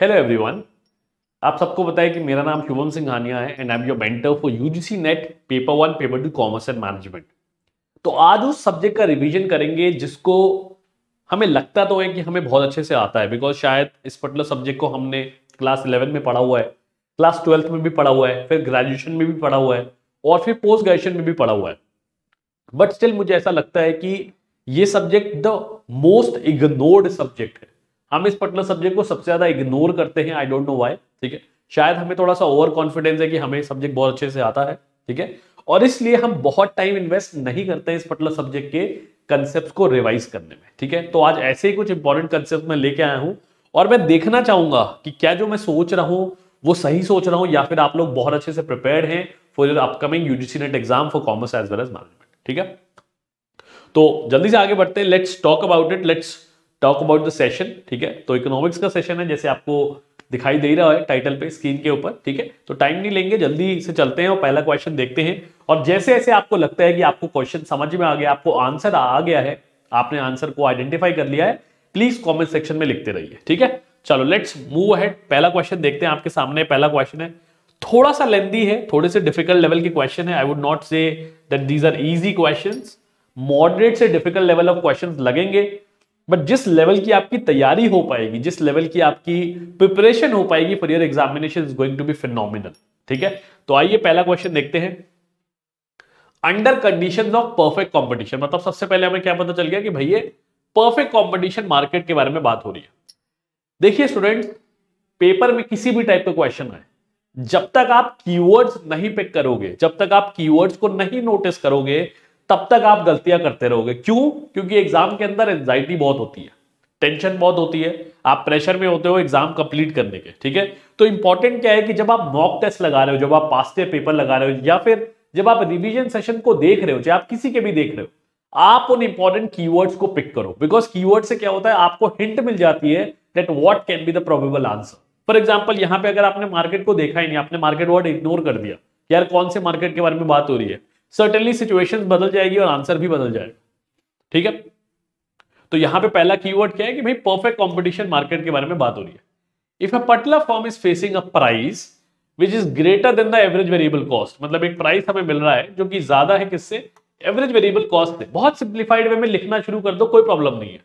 Hello everyone आप सबको है कि मेरा नाम शुभम सिंघानिया है and I am your mentor for UGC NET paper one paper two commerce and management तो आज उस सब्जेक्ट का रिवीजन करेंगे जिसको हमें लगता तो है कि हमें बहुत अच्छे से आता है बिकॉज़ शायद इस पर्टिकुलर सब्जेक्ट को हमने क्लास इलेवन में पढ़ा हुआ है क्लास ट्वेल्थ में भी पढ़ा हुआ है, फिर ग्रेजुएशन में भी पढ़ा हुआ है, और फिर पोस्ट ग्रेजुएशन में भी पढ़ा हुआ है. बट स्टिल मुझे ऐसा लगता है कि ये subject the most ignored subject है. हम इस पर्टिकुलर सब्जेक्ट को सबसे ज़्यादा इग्नोर करते हैं आई डोंट नो वाई ठीक है? शायद हमें थोड़ा सा ओवर कॉन्फिडेंस है कि हमें सब्जेक्ट बहुत अच्छे से आता है, ठीक है? और इसलिए हम बहुत टाइम इन्वेस्ट नहीं करते हैं इस पर्टिकुलर सब्जेक्ट के कंसेप्ट को रिवाइज करने में, ठीक है? तो आज ऐसे ही कुछ इंपॉर्टेंट कंसेप्ट मैं लेके आया हूँ और मैं देखना चाहूँगा कि क्या जो मैं सोच रहा हूँ, वो सही सोच रहा हूँ या फिर आप लोग बहुत अच्छे से प्रिपेयर हैं for your upcoming UGC NET exam for commerce as well as management ठीक है? तो जल्दी से आगे बढ़ते हैं let's talk about it let's talk about the session ठीक है? तो इकोनॉमिक्स का सेशन है, जैसे आपको दिखाई दे रहा है टाइटल पे स्क्रीन के ऊपर, ठीक है? तो टाइम नहीं लेंगे, जल्दी से चलते हैं और पहला क्वेश्चन देखते हैं। और जैसे ऐसे आपको लगता है कि आपको क्वेश्चन समझ में आ गया, आपको आंसर आ गया है, आपने आंसर को आइडेंटिफाई कर लिया है प्लीज़ कॉमेंट सेक्शन में लिखते रहिए, ठीक है? चलो लेट्स मूव अहेड पहला क्वेश्चन देखते हैं आपके सामने, पहला क्वेश्चन है। थोड़ा सा लेंदी है थोड़े से डिफ़िकल्ट लेवल के क्वेश्चन है। I would not say that these are easy question moderate से डिफ़िकल्ट लेवल ऑफ़ क्वेश्चन लगेंगे। बट जिस लेवल की आपकी तैयारी हो पाएगी, जिस लेवल की आपकी प्रिपरेशन हो पाएगी for your examination is going to be phenomenal ठीक है? तो आइए पहला क्वेश्चन देखते हैं। Under condition of perfect competition मतलब सबसे पहले हमें क्या पता चल गया कि भैया परफेक्ट कॉम्पिटिशन मार्केट के बारे में बात हो रही है। देखिए स्टूडेंट पेपर में किसी भी टाइप का क्वेश्चन है जब तक आप कीवर्ड्स नहीं पिक करोगे, जब तक आप कीवर्ड्स को नहीं नोटिस करोगे तब तक आप गलतियाँ करते रहोगे। क्यों? क्योंकि एग्ज़ाम के अंदर एंजाइटी बहुत होती है। टेंशन बहुत होती है। आप प्रेशर में होते हो एग्ज़ाम कंप्लीट करने के, ठीक है? तो इंपॉर्टेंट क्या है कि जब आप मॉक टेस्ट लगा रहे हो, जब आप पास पेपर लगा रहे हो, या फिर जब आप रिवीजन सेशन को देख रहे हो, चाहे आप किसी के भी देख रहे हो, आप उन इंपॉर्टेंट कीवर्ड्स को पिक करो। बिकॉज़ कीवर्ड से क्या होता है, आपको हिंट मिल जाती है that what can be the probable answer for example यहाँ पे अगर आपने मार्केट को देखा ही नहीं, आपने मार्केट वर्ड इग्नोर कर दिया यार कौन से मार्केट के बारे में बात हो रही है? सर्टेनली सिचुएशन बदल जाएगी और आंसर भी बदल जाएगा। ठीक है? तो यहाँ पे पहला कीवर्ड क्या है कि भाई परफेक्ट कंपटीशन मार्केट के बारे में बात हो रही है। If a particular firm is facing a price which is greater than the average variable cost मतलब एक प्राइस हमें मिल रहा है जो कि ज़्यादा है किससे? एवरेज वेरिएबल कॉस्ट से। बहुत सिंप्लीफाइड वे में लिखना शुरू कर दो, कोई प्रॉब्लम नहीं है।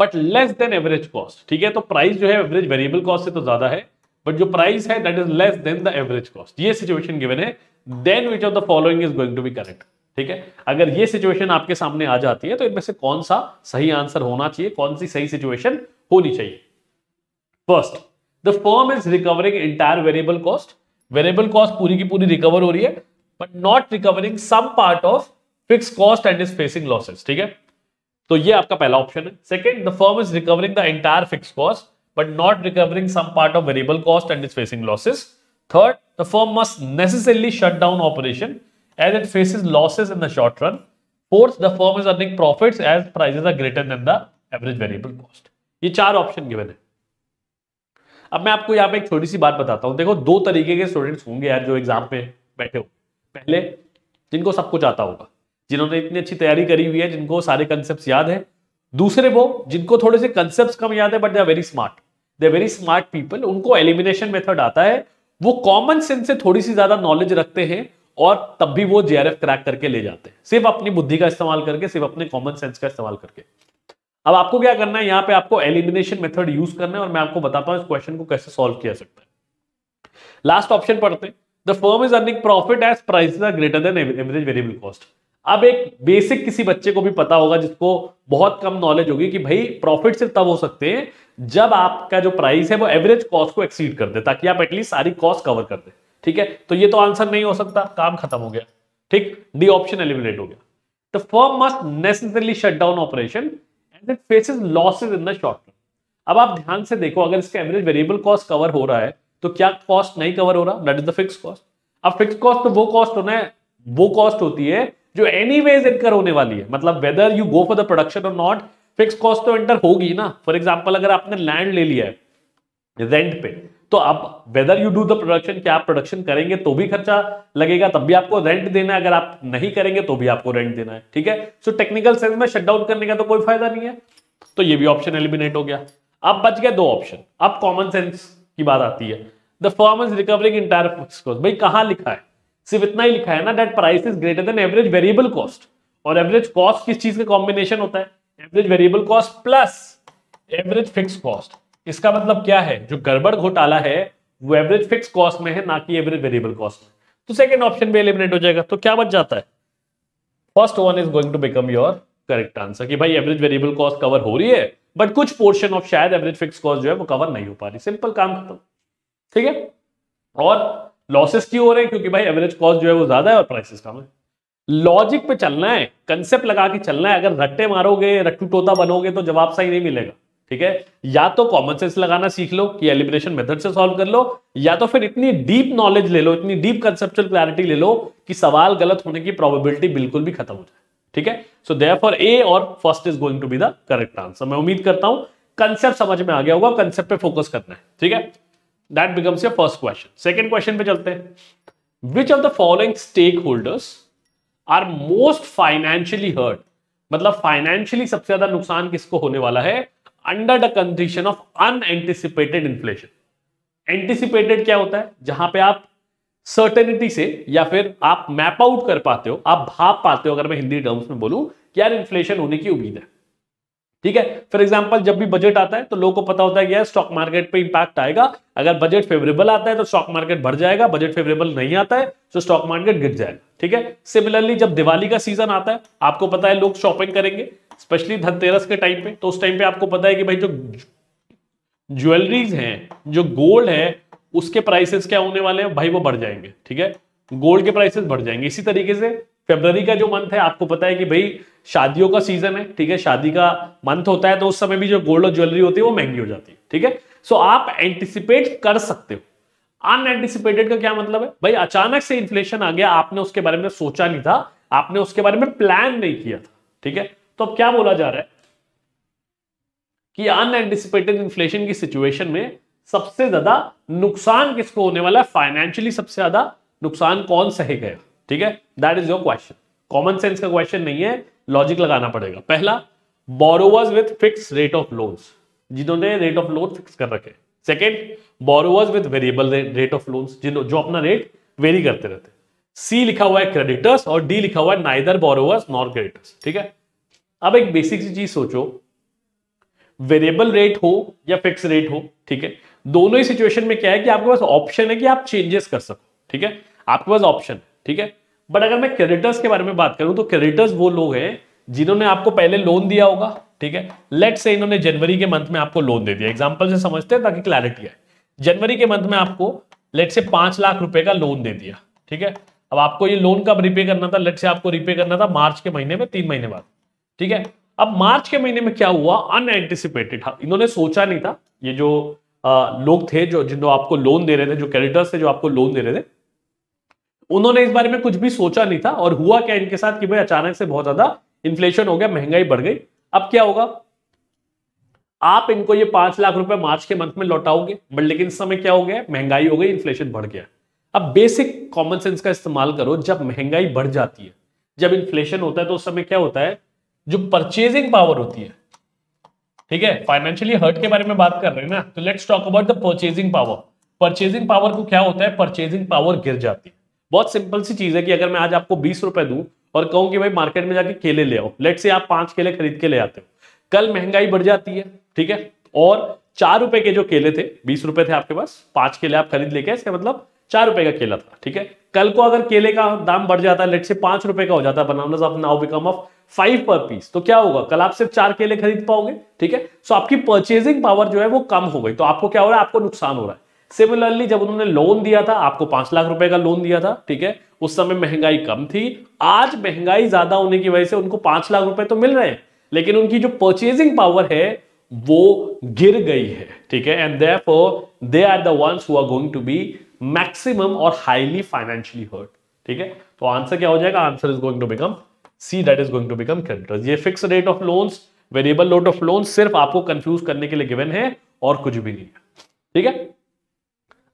But less than average cost ठीक है? तो प्राइस जो है एवरेज वेरिएबल कॉस्ट से तो ज़्यादा है बट जो प्राइस है that is less than the average cost ये सिचुएशन गिवन है। Then which of the following is going to be correct ठीक है? अगर ये सिचुएशन आपके सामने आ जाती है तो इनमें से कौन सा सही आंसर होना चाहिए? कौन सी सही सिचुएशन होनी चाहिए? First the firm is recovering entire variable cost variable cost पूरी की पूरी रिकवर हो रही है but not recovering some part of fix cost and is facing losses ठीक है? तो ये आपका पहला ऑप्शन है. Second the firm is recovering the entire fix cost but not recovering some part of variable cost and is facing losses Third, the firm must necessarily shut down operation as it faces losses in the short run. Fourth, the firm is earning profits as prices are greater than the average variable cost. ये चार option given है। अब मैं आपको यहाँ पे एक छोटी सी बात बताता हूँ। देखो दो तरीके के स्टूडेंट्स होंगे यार जो एग्ज़ाम पे बैठे हो। पहले जिनको सब कुछ आता होगा जिन्होंने इतनी अच्छी तैयारी करी हुई है जिनको सारे कंसेप्ट याद है। दूसरे वो जिनको थोड़े से कंसेप्ट कम याद है but they are very smart they are very smart people उनको एलिमिनेशन मेथड आता है। वो कॉमन सेंस से थोड़ी सी ज़्यादा नॉलेज रखते हैं और तब भी वो जेआरएफ क्रैक करके ले जाते हैं। सिर्फ़ अपनी बुद्धि का इस्तेमाल करके, सिर्फ़ अपने कॉमन सेंस का इस्तेमाल करके। अब आपको क्या करना है? यहाँ पे आपको एलिमिनेशन मेथड यूज़ करना है और मैं आपको बताता हूँ इस क्वेश्चन को कैसे सॉल्व किया सकता है। लास्ट ऑप्शन पढ़ते हैं। The firm is earning profit as price are greater than average variable cost अब एक बेसिक किसी बच्चे को भी पता होगा, जिसको बहुत कम नॉलेज होगी कि भाई प्रॉफिट सिर्फ़ तब हो सकते हैं जब आपका जो प्राइस है वो एवरेज कॉस्ट को एक्सीड कर दे, ताकि आप एटलीस्ट सारी कॉस्ट कवर कर दे। ठीक है? तो ये तो आंसर नहीं हो सकता, काम खत्म हो गया। ठीक? डी ऑप्शन एलिमिनेट हो गया। The firm must necessarily shut down operation and it faces losses in the short term अब आप ध्यान से देखो, अगर इसका एवरेज वेरिएबल कॉस्ट कवर हो रहा है तो क्या कॉस्ट नहीं कवर हो रहा? That is the fix cost अब फिक्स कॉस्ट तो वो कॉस्ट होना है, वो कॉस्ट होती है जो एनी वेज इनकर होने वाली है। मतलब whether you go for the production और नॉट फिक्स कॉस्ट तो एंटर होगी ना। फॉर एग्ज़ाम्पल अगर आपने लैंड ले लिया है रेंट पे तो अब whether you do the production क्या आप प्रोडक्शन करेंगे तो भी खर्चा लगेगा। तब भी आपको रेंट देना है। अगर आप नहीं करेंगे तो भी आपको रेंट देना है। ठीक है? सो टेक्निकल सेंस में शटडाउन करने का तो कोई फ़ायदा नहीं है। तो ये भी ऑप्शन एलिमिनेट हो गया। अब बच गया दो ऑप्शन अब कॉमन सेंस की बात आती है। The firm is recovering entire भाई, कहाँ लिखा है? सिर्फ़ इतना ही लिखा है ना that price is greater than average variable cost और एवरेज कॉस्ट किस चीज़ का कॉम्बिनेशन होता है? Average variable cost plus average fix cost इसका मतलब क्या है? जो गड़बड़ घोटाला है, वो एवरेज फिक्स कॉस्ट में है, ना कि एवरेज वेरिएबल कॉस्ट में. तो सेकेंड ऑप्शन भी एलिमिनेट हो जाएगा तो क्या बच जाता है? First one is going to become your correct answer कि भाई एवरेज वेरिएबल कॉस्ट कवर हो रही है बट कुछ पोर्शन ऑफ़ शायद एवरेज फिक्स कॉस्ट जो है, वो कवर नहीं हो पा रही. सिंपल काम खत्म. ठीक है? और लॉसेस क्यों हो रहे हैं? क्योंकि भाई एवरेज कॉस्ट जो है वो ज़्यादा है और प्राइसेस कम है। लॉजिक पे चलना है कंसेप्ट लगा के चलना है। अगर रट्टे मारोगे, रट्टू तोता बनोगे तो जवाब सही नहीं मिलेगा, ठीक है? या तो कॉमन सेंस लगाना सीख लो कि एलिमिनेशन मेथड से सॉल्व कर लो, या तो फिर इतनी डीप नॉलेज ले लो, इतनी डीप कंसेप्चुअल क्लैरिटी ले लो कि सवाल गलत होने की प्रोबेबिलिटी बिल्कुल भी खत्म हो जाए, ठीक है? सो देयर फॉर ए और first is going to be the correct answer मैं उम्मीद करता हूँ कंसेप्ट समझ में आ गया होगा कंसेप्ट पे फोकस करना है, ठीक है? That becomes your first question second question पे चलते हैं. Which of the following stakeholders are most financially hurt मतलब फाइनेंशियली सबसे ज़्यादा नुकसान किसको होने वाला है? Under the condition of unanticipated inflation anticipated क्या होता है? जहाँ पे आप सर्टेनिटी से या फिर आप मैप आउट कर पाते हो, आप भाप पाते हो, अगर मैं हिंदी टर्म्स में बोलूँ, कि यार इन्फ्लेशन होने की उम्मीद है। ठीक है? फॉर एग्ज़ाम्पल जब भी बजट आता है तो लोगों को पता होता है कि स्टॉक मार्केट पे इंपैक्ट आएगा। अगर बजट फेवरेबल आता है तो स्टॉक मार्केट बढ़ जाएगा। बजट फेवरेबल नहीं आता है तो स्टॉक मार्केट गिर जाएगा। ठीक है? सिमिलरली जब दिवाली का सीज़न आता है, आपको पता है लोग शॉपिंग करेंगे स्पेशली धनतेरस के टाइम पे। तो उस टाइम पे आपको पता है कि भाई जो ज्वेलरीज हैं, जो गोल्ड है, उसके प्राइसेस क्या होने वाले हैं? भाई वो बढ़ जाएँगे। ठीक है? गोल्ड के प्राइसेस बढ़ जाएँगे। इसी तरीके से फेब्रवरी का जो मंथ है, आपको पता है कि भाई शादियों का सीज़न है, ठीक है? शादी का मंथ होता है तो उस समय भी जो गोल्ड और ज्वेलरी होती है, वो महँगी हो जाती है, ठीक है? सो आप एंटिसिपेट कर सकते हो। अनएंटिसिपेटेड का क्या मतलब है? भाई, अचानक से इन्फ्लेशन आ गया, आपने उसके बारे में सोचा नहीं था, आपने उसके बारे में प्लान नहीं किया था, ठीक है? तो अब क्या बोला जा रहा है? कि अनएंटिसिपेटेड इन्फ्लेशन की सिचुएशन में सबसे ज़्यादा नुकसान किसको होने वाला है? फाइनेंशियली सबसे ज़्यादा नुकसान कौन सहे गया? ठीक है? That is your question common sense का क्वेश्चन नहीं है लॉजिक लगाना पड़ेगा। पहला borrowers with fix rate of loans जिन्होंने रेट ऑफ़ लोन फिक्स कर रखे। Second borrowers with variable rate of loans जिन्हों जो अपना रेट वेरी करते रहते सी लिखा हुआ है क्रेडिटर्स और डी लिखा हुआ है नाइदर बोरोवर्स नॉर क्रेडिटर्स ठीक है? अब एक बेसिक सी चीज़ सोचो। वेरिएबल रेट हो या फिक्स रेट हो, ठीक है? दोनों ही सिचुएशन में क्या है कि आपके पास ऑप्शन है कि आप चेंजेस कर सको, ठीक है? आपके पास ऑप्शन ठीक है? बट अगर मैं क्रेडिटर्स के बारे में बात करूँ तो क्रेडिटर्स वो लोग हैं जिन्होंने आपको पहले लोन दिया होगा ठीक है? लेट से इन्होंने जनवरी के मंथ में आपको लोन दे दिया। एग्ज़ाम्पल से समझते हैं ताकि क्लैरिटी आए। जनवरी के मंथ में आपको लेट से पाँच लाख रुपए का लोन दे दिया ठीक है? अब आपको ये लोन कब रिपे करना था? लेट से आपको रिपे करना था मार्च के महीने में तीन महीने बाद ठीक है? अब मार्च के महीने में क्या हुआ? अनएंटिसिपेटेड इन्होंने सोचा नहीं था। ये जो आ, लोग थे जो जिनको आपको लोन दे रहे थे जो क्रेडिटर्स थे जो आपको लोन दे रहे थे उन्होंने इस बारे में कुछ भी सोचा नहीं था और हुआ क्या इनके साथ कि भाई अचानक से बहुत ज़्यादा इन्फ्लेशन हो गया, महँगाई बढ़ गई। अब क्या होगा? आप इनको ये पाँच लाख रुपए मार्च के मंथ में लौटाओगे, बट लेकिन इस समय क्या हो गया? महँगाई हो गई इन्फ्लेशन बढ़ गया। अब बेसिक कॉमन सेंस का इस्तेमाल करो, जब महँगाई बढ़ जाती है, जब इन्फ्लेशन होता है तो उस समय क्या होता है? जो परचेजिंग पावर होती है, ठीक है? फाइनेंशियली हर्ट के बारे में बात कर रहे हैं ना तो let's talk about the purchasing power purchasing power को क्या होता है? परचेजिंग पावर गिर जाती है। बहुत सिंपल सी चीज़ है कि अगर मैं आज आपको बीस रुपए दूँ और कहूँ कि भाई मार्केट में जाके केले ले आओ लेट से आप पाँच केले खरीद के ले आते हो, कल महँगाई बढ़ जाती है, ठीक है? और चार रुपए के जो केले थे, बीस रुपए थे आपके पास, पाँच केले आप खरीद लेके इसका मतलब चार रुपए का केला था, ठीक है? कल को अगर केले का दाम बढ़ जाता है लेट से पाँच रुपए का हो जाता है now become of five per piece तो क्या होगा? कल आप सिर्फ़ चार केले खरीद पाओगे, ठीक है? सो आपकी परचेजिंग पावर जो है वो कम हो गई तो आपको क्या हो रहा है? आपको नुकसान हो रहा है। सिमिलरली जब उन्होंने लोन दिया था, आपको पाँच लाख रुपए का लोन दिया था, ठीक है? उस समय महँगाई कम थी। आज महँगाई ज़्यादा होने की वजह से उनको पाँच लाख रुपए तो मिल रहे हैं, लेकिन उनकी जो परचेजिंग पावर है, वो गिर गई है, ठीक है? And therefore they are the ones who are going to be maximum और हाईली फाइनेंशियली हर्ट ठीक है? तो आंसर क्या हो जाएगा? Answer is going to become C that is going to become creditors ये fix rate of loans variable lot of loan सिर्फ़ आपको कंफ्यूज करने के लिए गिवन है और कुछ भी नहीं है, ठीक है?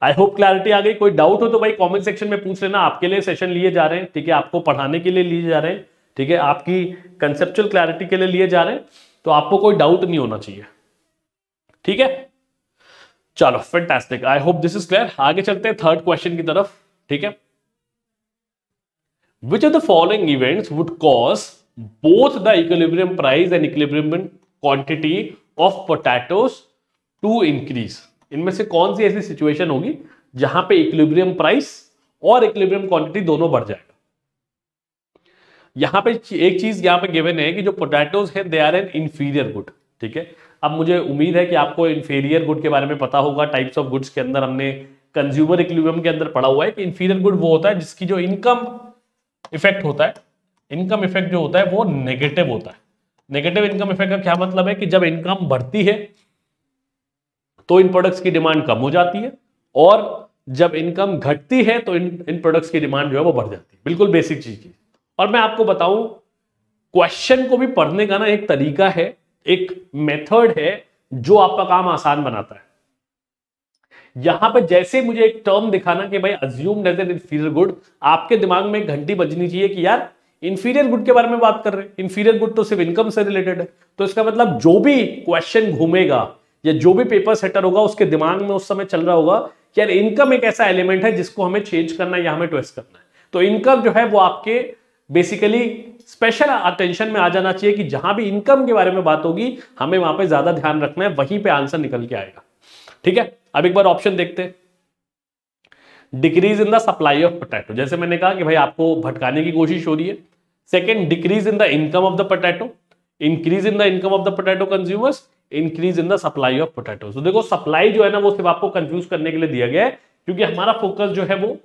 आई होप क्लैरिटी आ गई। कोई डाउट हो तो भाई कमेंट सेक्शन में पूछ लेना। आपके लिए सेशन लिए जा रहे हैं, ठीक है? आपको पढ़ाने के लिए लिए जा रहे हैं, ठीक है? आपकी कंसेप्चुअल क्लैरिटी के लिए लिए जा रहे हैं। तो आपको कोई डाउट नहीं होना चाहिए, ठीक है? चलो fantastic I hope this is clear आगे चलते हैं थर्ड क्वेश्चन की तरफ़, ठीक है? Which of the following events would cause both the equilibrium price and equilibrium quantity of potatoes to increase इनमें से कौन सी ऐसी सिचुएशन होगी जहाँ पे इक्विलिब्रियम प्राइस और इक्विलिब्रियम क्वांटिटी दोनों बढ़ जाएगा? यहाँ पे एक चीज़ यहाँ पे गिवन है कि जो पोटैटोज है they are an inferior good ठीक है? अब मुझे उम्मीद है कि आपको इंफीरियर गुड के बारे में पता होगा टाइप्स ऑफ़ गुड्स के अंदर हमने कंज्यूमर इक्विलिब्रियम के अंदर पढ़ा हुआ है कि इंफीरियर गुड वो होता है जिसकी जो इनकम इफ़ेक्ट होता है इनकम इफ़ेक्ट जो होता है वो नेगेटिव होता है। नेगेटिव इनकम इफ़ेक्ट का क्या मतलब है कि जब इनकम बढ़ती है तो इन प्रोडक्ट्स की डिमांड कम हो जाती है और जब इनकम घटती है तो इन इन प्रोडक्ट्स की डिमांड जो है वो बढ़ जाती है। बिल्कुल बेसिक चीज़ की। और मैं आपको बताऊँ क्वेश्चन को भी पढ़ने का ना एक तरीका है, एक मेथड है जो आपका काम आसान बनाता है। यहाँ पर जैसे मुझे एक टर्म दिखाना कि भाई अज्यूम इंफीरियर गुड आपके दिमाग में घंटी बजनी चाहिए कि यार इंफीरियर गुड के बारे में बात कर रहे हैं। इंफीरियर गुड तो सिर्फ़ इनकम से रिलेटेड है। तो इसका मतलब जो भी क्वेश्चन घूमेगा या जो भी पेपर सेटर होगा, उसके दिमाग में उस समय चल रहा होगा कि यार इनकम एक ऐसा एलिमेंट है जिसको हमें चेंज करना है या हमें ट्वेस्ट करना है। तो इनकम जो है वो आपके बेसिकली स्पेशल अटेंशन में आ जाना चाहिए कि जहाँ भी इनकम के बारे में बात होगी, हमें वहाँ पे ज़्यादा ध्यान रखना है, वहीं पे आंसर निकल के आएगा। ठीक है? अब एक बार ऑप्शन देखते हैं। Decrease in the supply of potato जैसे मैंने कहा कि भाई आपको भटकाने की कोशिश हो रही है। Second decrease in the income of the potato increase in the income of the potato consumers increase in the supply of potato तो देखो सप्लाई जो है ना, वो सिर्फ़ आपको कंफ्यूज करने के लिए दिया गया है, क्योंकि हमारा फोकस जो है वो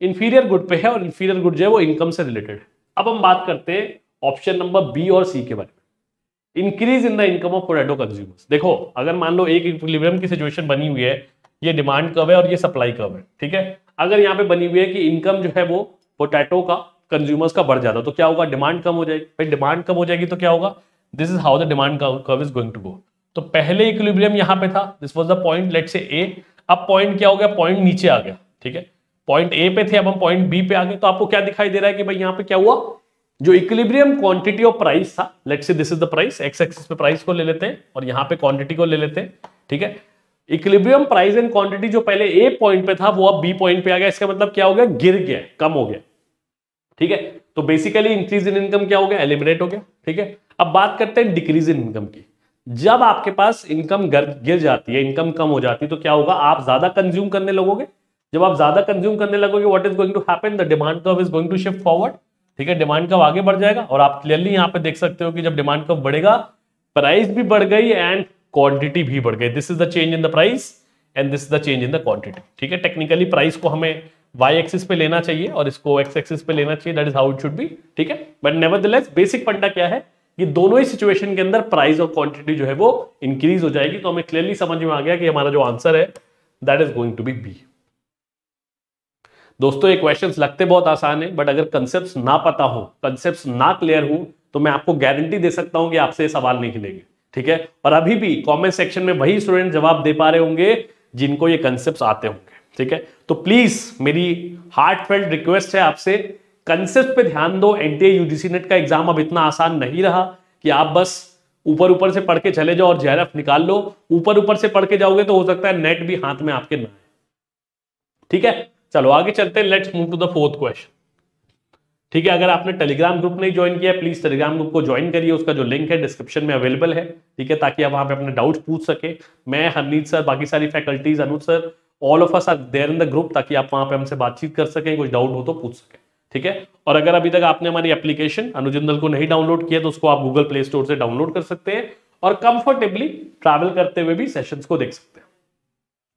इंफीरियर गुड पे है और इंफीरियर गुड जो है वो इनकम से रिलेटेड है। अब हम बात करते हैं ऑप्शन नंबर बी और सी के बारे में। Increase in the income of potato consumers देखो, अगर मान लो एक इक्विलिब्रियम की सिचुएशन बनी हुई है, ये डिमांड कब है और ये सप्लाई कब है, ठीक है? अगर यहाँ पे बनी हुई है कि इनकम जो है वो पोटैटो का कंज्यूमर्स का बढ़ जाता है तो क्या होगा? डिमांड कम हो जाएगी भाई डिमांड कम हो जाएगी तो क्या होगा? This is how the demand curve is going to go तो पहले इक्विलिब्रियम यहाँ पे था। This was the point let say A अब पॉइंट क्या हो गया? पॉइंट नीचे आ गया, ठीक है? पॉइंट ए पे थे, अब हम पॉइंट बी पे आ गए। तो आपको क्या दिखाई दे रहा है कि भाई यहाँ पे क्या हुआ? जो इक्विलिब्रियम क्वांटिटी ऑफ़ प्राइस था let say this is the price X axis पे प्राइस को ले लेते हैं और यहाँ पे क्वांटिटी को ले लेते हैं, ठीक है? इक्विलिब्रियम प्राइस एंड क्वांटिटी जो पहले ए पॉइंट पे था, वो अब बी पॉइंट पे आ गया। इसका मतलब क्या हो गया? गिर गया, कम हो गया, ठीक है? तो बेसिकली इंक्रीज इन इनकम क्या हो गया? एलिमिनेट हो गया, ठीक है? अब बात करते हैं डिक्रीज इन इनकम की। जब आपके पास इनकम गिर जाती है, इनकम कम हो जाती है तो क्या होगा? आप ज़्यादा कंज्यूम करने लगोगे। जब आप ज़्यादा कंज्यूम करने लगोगे what is going to happen the demand curve is going to shift forward ठीक है? डिमांड कर्व आगे बढ़ जाएगा और आप क्लियरली यहाँ पे देख सकते हो कि जब डिमांड कर्व बढ़ेगा प्राइस भी बढ़ गई एंड क्वांटिटी भी बढ़ गई। This is the change in the price and this is the change in the quantity ठीक है? टेक्निकली प्राइस को हमें वाई एक्सिस पे लेना चाहिए और इसको एक्स एक्सिस पे लेना चाहिए। That is how it should be ठीक है? बट नेवरदलेस बेसिक फंडा क्या है? ये दोनों ही सिचुएशन के अंदर प्राइस और क्वांटिटी जो है वो इंक्रीज हो जाएगी। तो हमें क्लियरली समझ में आ गया कि हमारा जो आंसर है that is going to be B दोस्तों, ये क्वेश्चंस लगते बहुत आसान है बट अगर कंसेप्ट ना पता हो कंसेप्ट ना क्लियर हो तो मैं आपको गारंटी दे सकता हूँ कि आपसे सवाल नहीं हिलेंगे। ठीक है? और अभी भी कमेंट सेक्शन में वही स्टूडेंट जवाब दे पा रहे होंगे जिनको ये कंसेप्ट आते होंगे। ठीक है? तो प्लीज़ मेरी हार्ट रिक्वेस्ट है आपसे कंसेप्ट पे ध्यान दो एनटीए यूजीसी नेट का एग्ज़ाम अब इतना आसान नहीं रहा कि आप बस ऊपर ऊपर से पढ़ के चले जाओ और जेआरएफ निकाल लो। ऊपर ऊपर से पढ़ के जाओगे तो हो सकता है नेट भी हाथ में आपके ना ठीक है? चलो, आगे चलते हैं। Let's move to the fourth question ठीक है, अगर आपने टेलीग्राम ग्रुप नहीं ज्वाइन किया प्लीज़ टेलीग्राम ग्रुप को ज्वाइन करिए। उसका जो लिंक है डिस्क्रिप्शन में अवेलेबल है। ठीक है, ताकि आप वहाँ पे अपने डाउट पूछ सके। मैं, हरनीत सर बाकी सारी faculties Anuj sir all of us are there in the group ताकि आप वहाँ पे हमसे बातचीत कर सकें। कुछ डाउट हो तो पूछ सकें। ठीक है? और अगर अभी तक आपने हमारी एप्लीकेशन अनुजिंदल को नहीं डाउनलोड किया तो उसको आप गूगल प्ले स्टोर से डाउनलोड कर सकते हैं और कंफर्टेबली ट्रैवल करते हुए भी सेशंस को देख सकते हैं।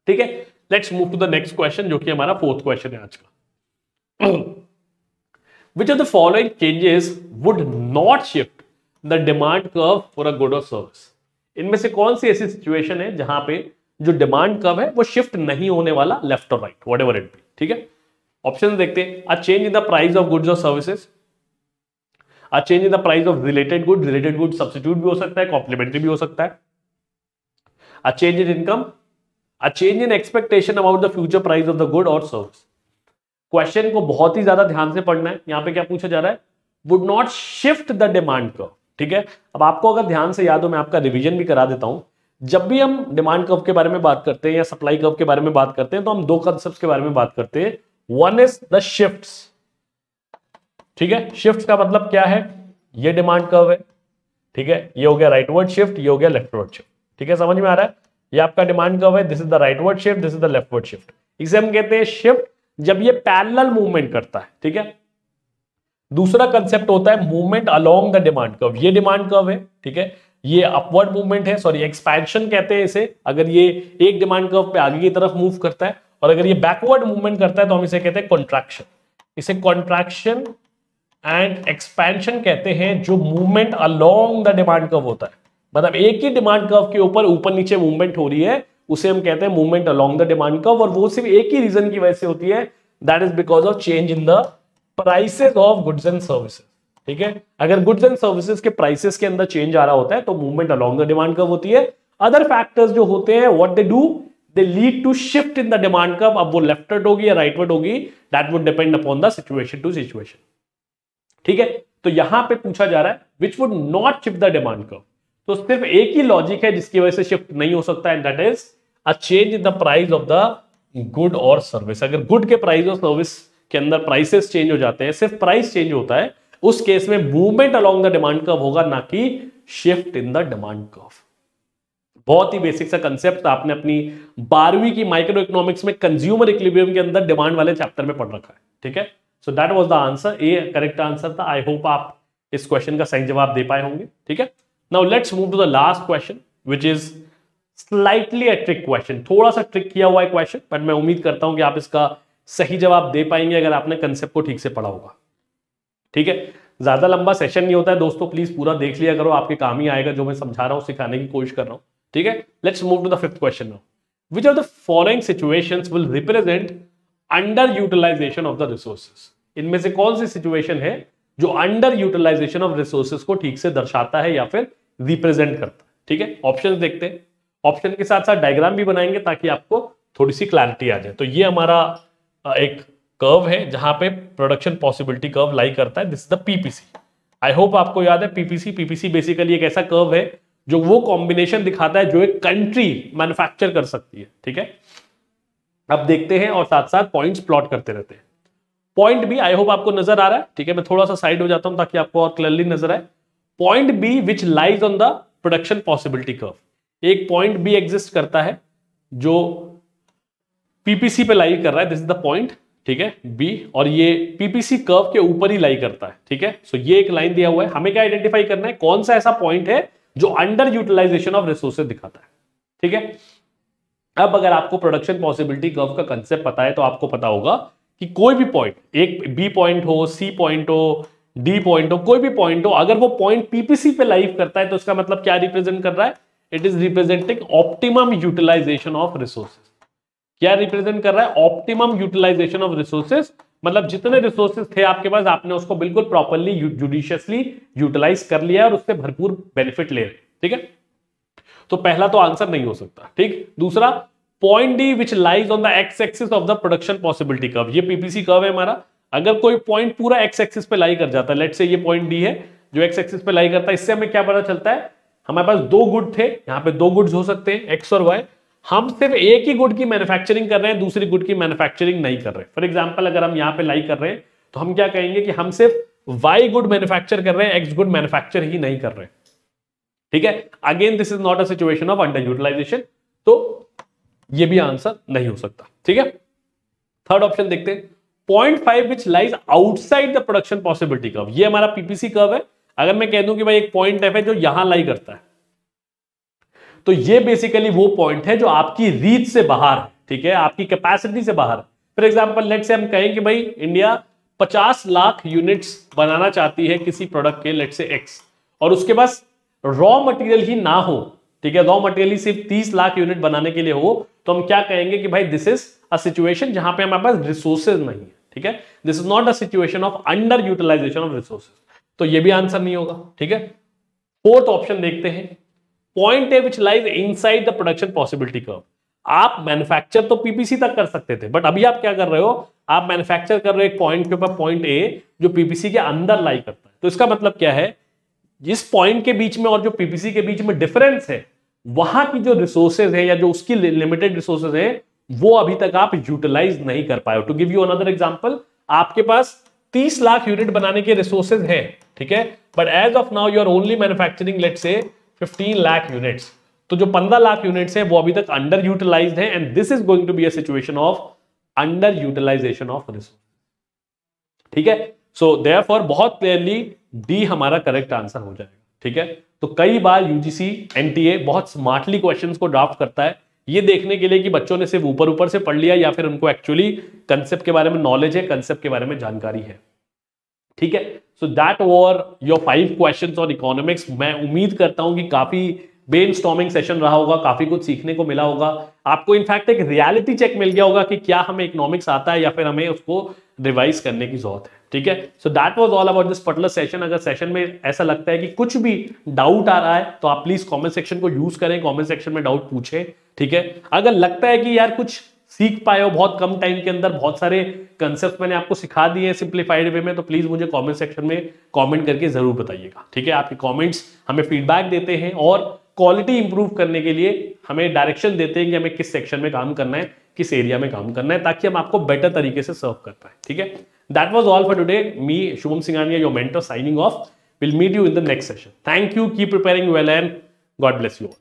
ठीक है? Let's move to the next question जो कि हमारा फोर्थ क्वेश्चन है आज का। Which are the following changes would not shift the demand curve for a good और सर्विस इनमें से कौन सी ऐसी सिचुएशन है जहाँ पे जो डिमांड कर्व है, वो शिफ्ट नहीं होने वाला लेफ़्ट और right whatever it be ठीक है? ऑप्शन देखते हैं। Change in the price of goods और services a change in the price of related good related good substitute भी हो सकता है कॉम्प्लीमेंट्री भी हो सकता है। A change in income a change in expectation about the future price of the good और सर्विस क्वेश्चन को बहुत ही ज़्यादा ध्यान से पढ़ना है। यहाँ पे क्या पूछा जा रहा है? Would not shift the demand curve ठीक है? अब आपको अगर ध्यान से याद हो, मैं आपका रिवीजन भी करा देता हूँ। जब भी हम डिमांड कर्व के बारे में बात करते हैं या सप्लाई कर्व के बारे में बात करते हैं तो हम दो कंसेप्ट के बारे में बात करते हैं। वन इज़ द शिफ्ट ठीक है? शिफ्ट का मतलब क्या है? ये डिमांड कर्व है। ठीक है? ये हो गया राइटवर्ड शिफ्ट ये हो गया लेफ्टवर्ड शिफ्ट ठीक है? समझ में आ रहा है? ये आपका डिमांड कर्व है। This is the rightward shift this is the leftward shift इसे हम कहते हैं शिफ्ट जब ये पैरेलल मूवमेंट करता है। ठीक है? दूसरा कंसेप्ट होता है movement along the demand curve ये डिमांड कर्व है। ठीक है? ये अपवर्ड मूवमेंट है। सॉरी एक्सपेंशन कहते हैं इसे। अगर ये एक डिमांड कर्व पे आगे की तरफ़ मूव करता है और अगर ये बैकवर्ड मूवमेंट करता है तो हम इसे कहते हैं कॉन्ट्रैक्शन इसे कॉन्ट्रैक्शन एंड एक्सपेंशन कहते हैं, जो movement along the demand curve होता है. मतलब एक ही डिमांड कर्व के ऊपर ऊपर नीचे मूवमेंट हो रही है, उसे हम कहते हैं movement along the demand curve और वो सिर्फ़ एक ही रीजन की वजह से होती है that is because of change in the prices of goods and services ठीक है? अगर गुड्स एंड सर्विसेज़ के प्राइसेस के अंदर चेंज आ रहा होता है तो movement along the demand curve होती है. अदर फैक्टर्स जो होते हैं what they do they lead to shift in the demand curve अब वो लेफ्टवर्ड होगी या राइटवर्ड होगी that would depend upon the situation to situation ठीक है? तो यहाँ पे पूछा जा रहा है which would not shift the demand curve तो सिर्फ़ एक ही लॉजिक है जिसकी वजह से शिफ्ट नहीं हो सकता and that is a change in the price of the good और सर्विस अगर गुड के प्राइस और सर्विस के अंदर प्राइसेस चेंज हो जाते हैं, सिर्फ़ प्राइस चेंज होता है, उस केस में movement along the demand curve होगा, ना कि shift in the demand curve बहुत ही बेसिक सा कंसेप्ट आपने अपनी बारहवीं की माइक्रो इकोनॉमिक्स में कंज्यूमर इक्लिबियम के अंदर डिमांड वाले चैप्टर में पढ़ रखा है, ठीक है? So that was the answer A correct answer था. आई होप आप इस क्वेश्चन का सही जवाब दे पाए होंगे, ठीक है? Now let's move to the last question which is slightly a trick question थोड़ा सा ट्रिक किया हुआ है क्वेश्चन बट मैं उम्मीद करता हूँ कि आप इसका सही जवाब दे पाएँगे अगर आपने कंसेप्ट को ठीक से पढ़ा होगा, ठीक है? ज़्यादा लंबा सेशन नहीं होता है दोस्तों प्लीज़ पूरा देख लिया करो, आपके काम ही आएगा जो मैं समझा रहा हूँ, सिखाने की कोशिश कर रहा हूँ। ठीक है? Let's move to the fifth question now which of the following situations will represent underutilization of the resources इनमें से कौन सी सिचुएशन है जो अंडर यूटिलाइजेशन ऑफ़ रिसोर्सेज को ठीक से दर्शाता है या फिर रिप्रेजेंट करता है? ठीक है? ऑप्शन देखते हैं। ऑप्शन के साथ साथ डायग्राम भी बनाएँगे ताकि आपको थोड़ी सी क्लैरिटी आ जाए। तो ये हमारा एक कर्व है जहाँ पे प्रोडक्शन पॉसिबिलिटी कर्व लाई करता है। This is the PPC I hope आपको याद है पीपीसी पीपीसी बेसिकली एक ऐसा कर्व है जो वो कॉम्बिनेशन दिखाता है जो एक कंट्री मैन्युफैक्चर कर सकती है, ठीक है? अब देखते हैं और साथ साथ पॉइंट्स प्लॉट करते रहते हैं। पॉइंट बी आई होप आपको नज़र आ रहा है, ठीक है? मैं थोड़ा सा साइड हो जाता हूँ ताकि आपको और क्लियरली नज़र आए। Point B which lies on the production possibility curve एक पॉइंट बी एग्जिस्ट करता है, जो पीपीसी पे लाई कर रहा है दिस इज़ द पॉइंट ठीक है? बी और ये पीपीसी कर्व के ऊपर ही लाई करता है, ठीक है? सो ये एक लाइन दिया हुआ है। हमें क्या आइडेंटिफाई करना है? कौन सा ऐसा पॉइंट है जो अंडर यूटिलाइजेशन ऑफ़ रिसोर्सेज दिखाता है। ठीक है? अब अगर आपको प्रोडक्शन पॉसिबिलिटी कर्व का कंसेप्ट पता है तो आपको पता होगा कि कोई भी पॉइंट एक बी पॉइंट हो सी पॉइंट हो डी पॉइंट हो, कोई भी पॉइंट हो, अगर वो पॉइंट पीपीसी पे लाइव करता है तो उसका मतलब क्या रिप्रेजेंट कर रहा है? It is representing optimum utilization of resources क्या रिप्रेजेंट कर रहा है? ऑप्टिमम यूटिलाइजेशन ऑफ़ रिसोर्सेज मतलब जितने रिसोर्सेज थे आपके पास, आपने उसको बिल्कुल प्रॉपरली जुडिशियसली यूटिलाइज कर लिया और उससे भरपूर बेनिफिट ले रहे। ठीक है? तो पहला तो आंसर नहीं हो सकता। ठीक? दूसरा point D which lies on the X axis of the production possibility curve ये पीपीसी कर्व है हमारा। अगर कोई पॉइंट पूरा एक्स एक्सिस पे लाई कर जाता है लेट से ये पॉइंट डी है, जो एक्स एक्सिस पे लाई करता है, इससे हमें क्या पता चलता है? हमारे पास दो गुड थे, यहाँ पे दो गुड्स हो सकते हैं एक्स और वाई हम सिर्फ़ एक ही गुड की मैन्युफैक्चरिंग कर रहे हैं, दूसरी गुड की मैन्युफैक्चरिंग नहीं कर रहे। फॉर एग्ज़ाम्पल अगर हम यहाँ पे लाई कर रहे हैं तो हम क्या कहेंगे कि हम सिर्फ़ वाई गुड मैन्युफैक्चर कर रहे हैं एक्स गुड मैन्युफैक्चर ही नहीं कर रहे। ठीक है? Again this is not a situation of underutilization तो ये भी आंसर नहीं हो सकता। ठीक है? थर्ड ऑप्शन देखते हैं। Point five which lies outside the production possibility curve ये हमारा पीपीसी कर्व है। अगर मैं कह दूँ कि भाई एक पॉइंट एफ़ है जो यहाँ लाई करता है तो ये बेसिकली वो पॉइंट है जो आपकी रीच से बाहर है, ठीक है? आपकी कैपेसिटी से बाहर फॉर एग्ज़ाम्पल लेट से हम कहें कि भाई इंडिया 50 लाख यूनिट्स बनाना चाहती है किसी प्रोडक्ट के लेट से एक्स और उसके पास रॉ मटेरियल ही ना हो, ठीक है? रॉ मटेरियल ही सिर्फ़ 30 लाख यूनिट बनाने के लिए हो तो हम क्या कहेंगे कि भाई दिस इज़ अ सिचुएशन जहाँ पे हमारे पास रिसोर्सेज नहीं है, ठीक है? This is not a situation of underutilization of resources तो ये भी आंसर नहीं होगा, ठीक है? फोर्थ ऑप्शन देखते हैं। Point A which lies inside the production possibility curve आप मैन्युफैक्चर तो पीपीसी तक कर सकते थे बट अभी आप क्या कर रहे हो? आप मैन्युफैक्चर कर रहे हो एक पॉइंट के ऊपर पॉइंट ए जो पीपीसी के अंदर लाई करता है। तो इसका मतलब क्या है? जिस पॉइंट के बीच में और जो पीपीसी के बीच में डिफरेंस है, वहाँ की जो रिसोर्सेज है या जो उसकी लिमिटेड रिसोर्सेज है, वो अभी तक आप यूटिलाइज नहीं कर पाए to give you another example आपके पास 30 लाख यूनिट बनाने के रिसोर्सेज है, ठीक है? But as of now you are only manufacturing let say 15 lakh units तो जो 15 लाख यूनिट्स है, वो अभी तक अंडर यूटिलाइज है and this is going to be a situation of underutilization of resource ठीक है? सो देयरफॉर बहुत क्लियरली डी हमारा करेक्ट आंसर हो जाएगा। ठीक है? तो कई बार यूजीसी एनटीए बहुत स्मार्टली क्वेश्चंस को ड्राफ्ट करता है। ये देखने के लिए कि बच्चों ने सिर्फ़ ऊपर ऊपर से पढ़ लिया या फिर उनको एक्चुअली कंसेप्ट के बारे में नॉलेज है कंसेप्ट के बारे में जानकारी है। ठीक है? So that was your five question on economics मैं उम्मीद करता हूँ कि काफ़ी बेन स्टॉमिंग सेशन रहा होगा, काफ़ी कुछ सीखने को मिला होगा। आपको इनफैक्ट एक रियलिटी चेक मिल गया होगा कि क्या हमें इकोनॉमिक्स आता है या फिर हमें उसको रिवाइज करने की ज़रूरत है। ठीक है? So that was all about this particular session अगर सेशन में ऐसा लगता है कि कुछ भी डाउट आ रहा है तो आप प्लीज़ कॉमेंट सेक्शन को यूज़ करें। कॉमेंट सेक्शन में डाउट पूछें। ठीक है? अगर लगता है कि यार कुछ सीख पाए हो बहुत कम टाइम के अंदर, बहुत सारे कंसेप्ट मैंने आपको सिखा दिए हैं सिंप्लीफाइड वे में तो प्लीज़ मुझे कमेंट सेक्शन में कमेंट करके ज़रूर बताइएगा। ठीक है? आपके कमेंट्स हमें फीडबैक देते हैं और क्वालिटी इंप्रूव करने के लिए हमें डायरेक्शन देते हैं कि हमें किस सेक्शन में काम करना है, किस एरिया में काम करना है, ताकि हम आपको बेटर तरीके से सर्व कर पाए। ठीक है? That was all for today me Shubham Singhania your mentor signing off will meet you in the next session thank you keep preparing well and God bless you all